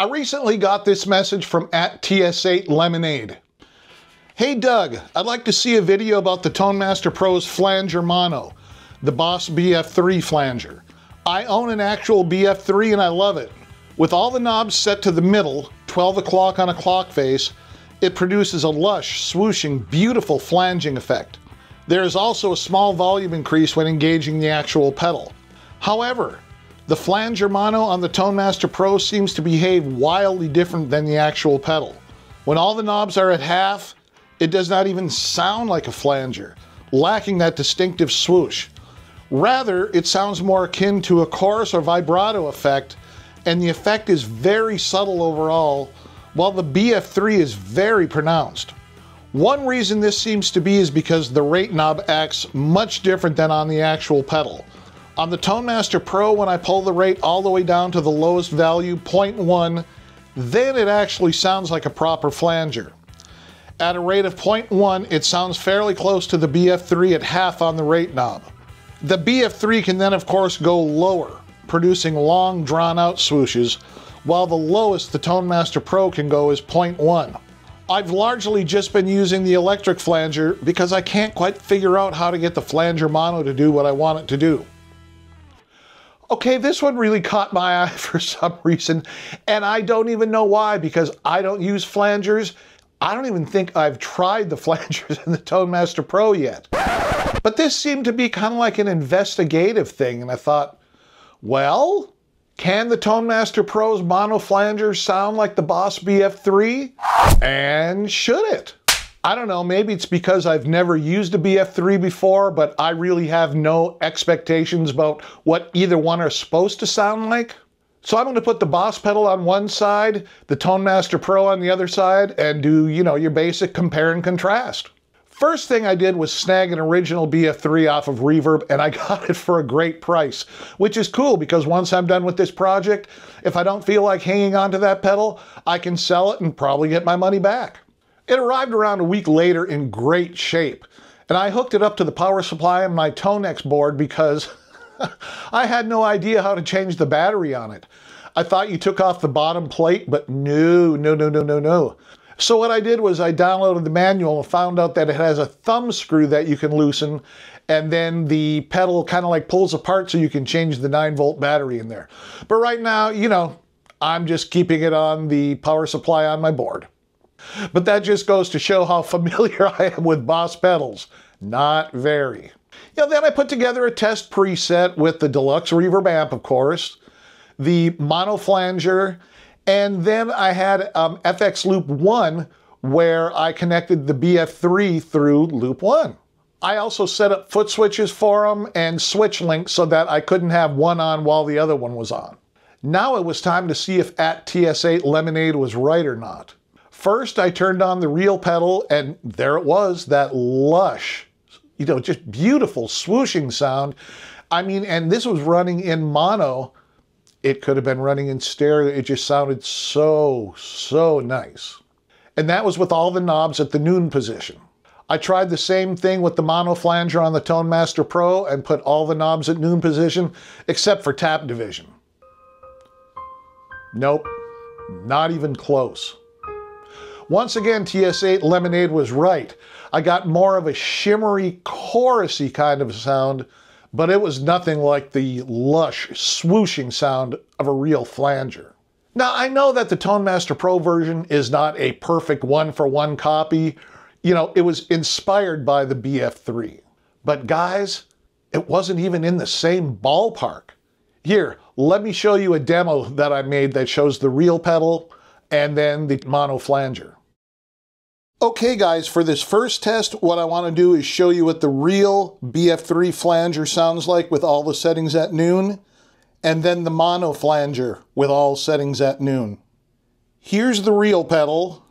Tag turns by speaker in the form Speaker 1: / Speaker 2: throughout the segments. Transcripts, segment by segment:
Speaker 1: I recently got this message from at TS8 Lemonade. Hey Doug, I'd like to see a video about the ToneMaster Pro's flanger mono, the Boss BF3 flanger. I own an actual BF3 and I love it. With all the knobs set to the middle, 12 o'clock on a clock face, it produces a lush, swooshing, beautiful flanging effect. There is also a small volume increase when engaging the actual pedal. However, the flanger mono on the ToneMaster Pro seems to behave wildly different than the actual pedal. When all the knobs are at half, it does not even sound like a flanger, lacking that distinctive swoosh. Rather, it sounds more akin to a chorus or vibrato effect, and the effect is very subtle overall, while the BF3 is very pronounced. One reason this seems to be is because the rate knob acts much different than on the actual pedal. On the ToneMaster Pro, when I pull the rate all the way down to the lowest value, 0.1, then it actually sounds like a proper flanger. At a rate of 0.1, it sounds fairly close to the BF3 at half on the rate knob. The BF3 can then of course go lower, producing long drawn out swooshes, while the lowest the ToneMaster Pro can go is 0.1. I've largely just been using the electric flanger because I can't quite figure out how to get the flanger mono to do what I want it to do. Okay, this one really caught my eye for some reason, and I don't even know why because I don't use flangers I don't even think I've tried the flangers in the ToneMaster Pro yet. But this seemed to be kind of like an investigative thing, and I thought, well, can the ToneMaster Pro's mono flangers sound like the Boss BF3? And should it? I don't know, maybe it's because I've never used a BF3 before, but I really have no expectations about what either one are supposed to sound like. So I'm going to put the Boss pedal on one side, the ToneMaster Pro on the other side, and do, you know, your basic compare and contrast. First thing I did was snag an original BF3 off of Reverb, and I got it for a great price, which is cool because once I'm done with this project, if I don't feel like hanging onto that pedal, I can sell it and probably get my money back. It arrived around a week later in great shape, and I hooked it up to the power supply on my Tonex board because I had no idea how to change the battery on it. I thought you took off the bottom plate, but no, no, no, no, no, no. So what I did was I downloaded the manual and found out that it has a thumb screw that you can loosen and then the pedal kind of like pulls apart so you can change the 9 volt battery in there. But right now, you know, I'm just keeping it on the power supply on my board. But that just goes to show how familiar I am with Boss pedals. Not very. You know, then I put together a test preset with the deluxe reverb amp, of course, the mono flanger, and then I had um, FX Loop 1 where I connected the BF3 through Loop 1. I also set up foot switches for them and switch links so that I couldn't have one on while the other one was on. Now it was time to see if at TS8 Lemonade was right or not. First, I turned on the real pedal, and there it was, that lush you know, just beautiful swooshing sound. I mean, and this was running in mono. It could have been running in stereo. It just sounded so, so nice. And that was with all the knobs at the noon position. I tried the same thing with the mono flanger on the ToneMaster Pro and put all the knobs at noon position, except for tap division. Nope, not even close. Once again, TS8 Lemonade was right. I got more of a shimmery, chorusy kind of sound, but it was nothing like the lush, swooshing sound of a real flanger. Now, I know that the ToneMaster Pro version is not a perfect one-for-one -one copy. You know, it was inspired by the BF3. But guys, it wasn't even in the same ballpark. Here, let me show you a demo that I made that shows the real pedal and then the mono flanger. Okay guys, for this first test, what I want to do is show you what the real BF3 flanger sounds like with all the settings at noon, and then the mono flanger with all settings at noon. Here's the real pedal,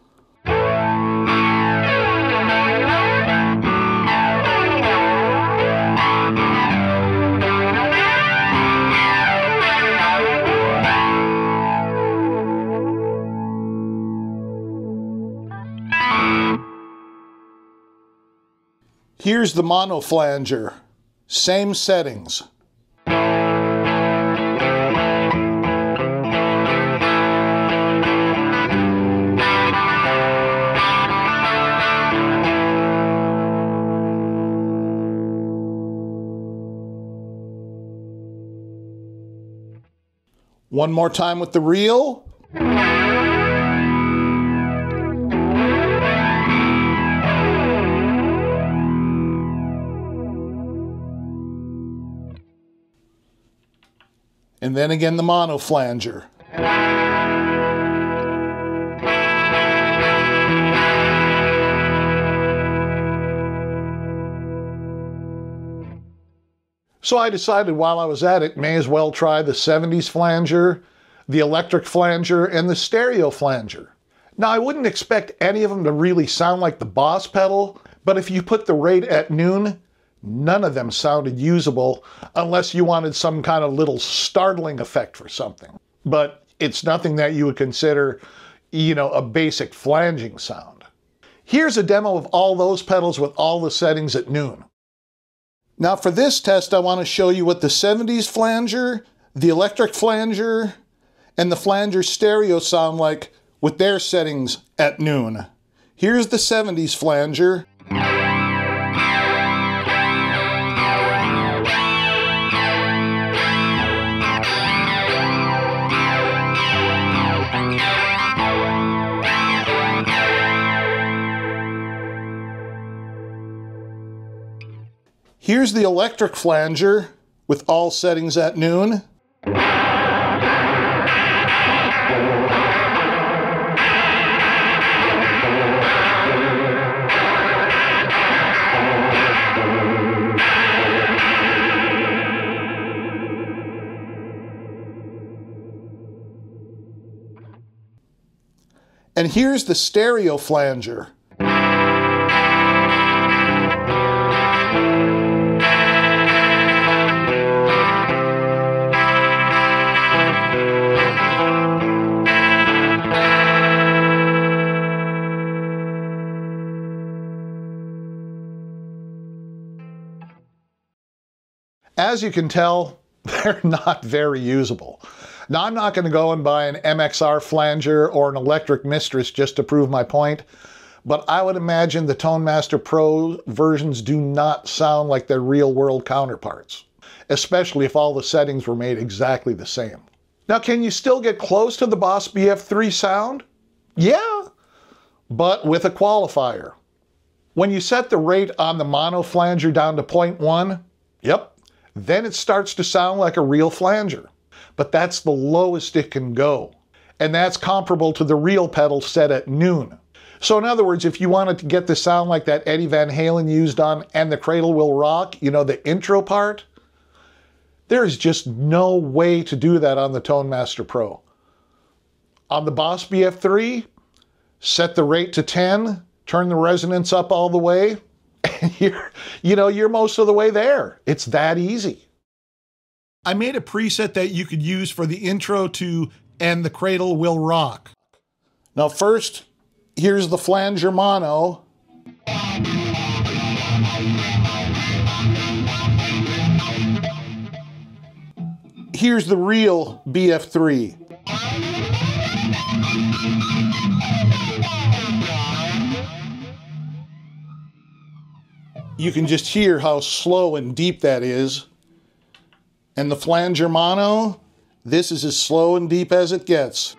Speaker 1: Here's the monoflanger, same settings. One more time with the real. And then again the mono flanger. So I decided while I was at it, may as well try the 70s flanger, the electric flanger, and the stereo flanger. Now I wouldn't expect any of them to really sound like the Boss pedal, but if you put the rate at noon, none of them sounded usable unless you wanted some kind of little startling effect for something. But it's nothing that you would consider, you know, a basic flanging sound. Here's a demo of all those pedals with all the settings at noon. Now for this test, I want to show you what the 70s flanger, the electric flanger, and the flanger stereo sound like with their settings at noon. Here's the 70s flanger. Here's the electric flanger with all settings at noon. And here's the stereo flanger. As you can tell, they're not very usable. Now, I'm not going to go and buy an MXR flanger or an electric mistress just to prove my point, but I would imagine the ToneMaster Pro versions do not sound like their real world counterparts, especially if all the settings were made exactly the same. Now, can you still get close to the Boss BF3 sound? Yeah, but with a qualifier. When you set the rate on the mono flanger down to 0.1, yep, then it starts to sound like a real flanger. But that's the lowest it can go. And that's comparable to the real pedal set at noon. So in other words, if you wanted to get the sound like that Eddie Van Halen used on And the Cradle Will Rock, you know, the intro part, there is just no way to do that on the Tone Master Pro. On the Boss BF3, set the rate to 10, turn the resonance up all the way, you're, you know, you're most of the way there. It's that easy. I made a preset that you could use for the intro to And the Cradle Will Rock. Now first, here's the flanger mono. Here's the real BF3. You can just hear how slow and deep that is. And the flanger mono, this is as slow and deep as it gets.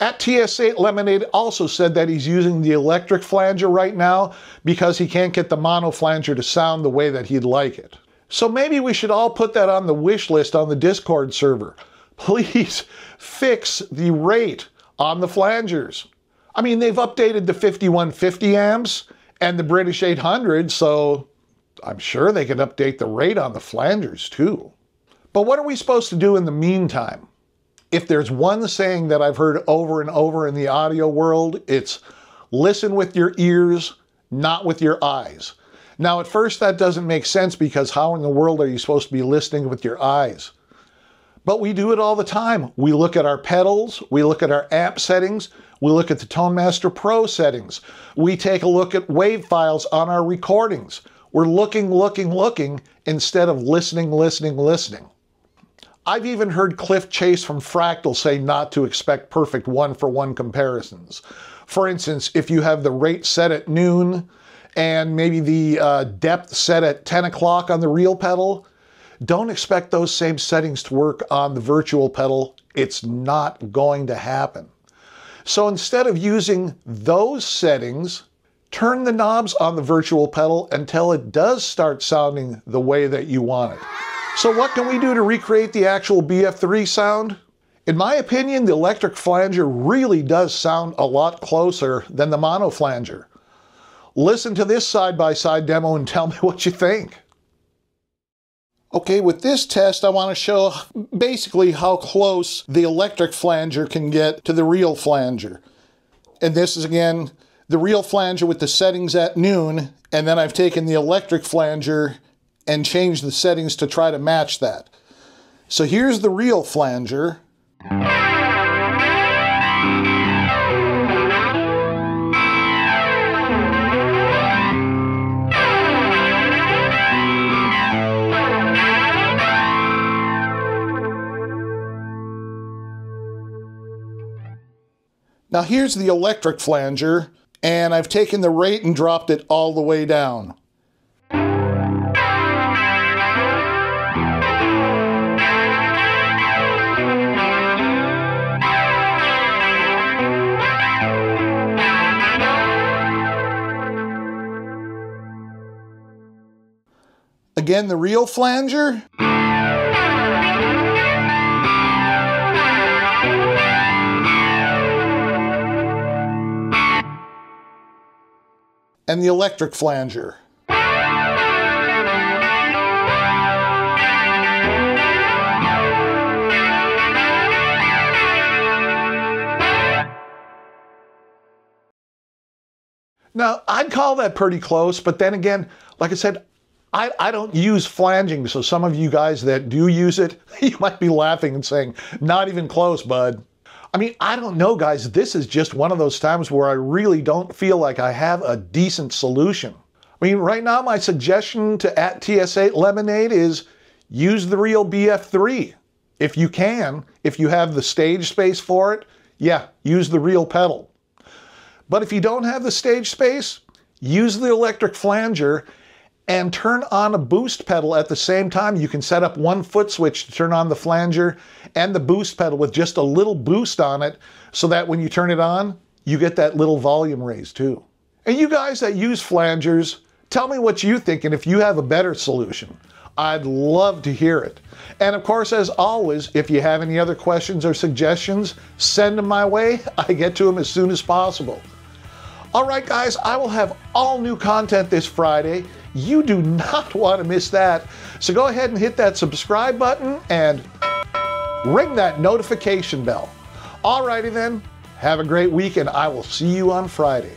Speaker 1: At TS8, Lemonade also said that he's using the electric flanger right now because he can't get the mono flanger to sound the way that he'd like it. So maybe we should all put that on the wish list on the Discord server. Please fix the rate on the flangers. I mean, they've updated the 5150 amps and the British 800, so I'm sure they can update the rate on the flangers too. But what are we supposed to do in the meantime? If there's one saying that I've heard over and over in the audio world, it's listen with your ears, not with your eyes. Now, at first, that doesn't make sense because how in the world are you supposed to be listening with your eyes? But we do it all the time. We look at our pedals, we look at our amp settings, we look at the Tone Master Pro settings, we take a look at wave files on our recordings. We're looking, looking, looking instead of listening, listening, listening. I've even heard Cliff Chase from Fractal say not to expect perfect one-for-one comparisons. For instance, if you have the rate set at noon and maybe the uh, depth set at 10 o'clock on the real pedal, don't expect those same settings to work on the virtual pedal. It's not going to happen. So instead of using those settings, turn the knobs on the virtual pedal until it does start sounding the way that you want it. So what can we do to recreate the actual BF3 sound? In my opinion, the electric flanger really does sound a lot closer than the mono flanger. Listen to this side-by-side -side demo and tell me what you think. Okay, with this test, I want to show basically how close the electric flanger can get to the real flanger. And this is, again, the real flanger with the settings at noon, and then I've taken the electric flanger and changed the settings to try to match that. So here's the real flanger. Now here's the electric flanger, and I've taken the rate and dropped it all the way down. Again, the real flanger. And the electric flanger. Now, I'd call that pretty close, but then again, like I said, I, I, don't use flanging, so some of you guys that do use it, you might be laughing and saying, not even close, bud. I mean, I don't know, guys. This is just one of those times where I really don't feel like I have a decent solution. I mean, right now, my suggestion to at TS8 Lemonade is use the real BF3. If you can, if you have the stage space for it, yeah, use the real pedal. But if you don't have the stage space, use the electric flanger and turn on a boost pedal at the same time. You can set up one foot switch to turn on the flanger and the boost pedal with just a little boost on it so that when you turn it on, you get that little volume raise too. And you guys that use flangers, tell me what you think and if you have a better solution. I'd love to hear it. And of course, as always, if you have any other questions or suggestions, send them my way. I get to them as soon as possible. All right, guys, I will have all new content this Friday. You do not want to miss that. So go ahead and hit that subscribe button and ring that notification bell. Alrighty then, have a great week and I will see you on Friday.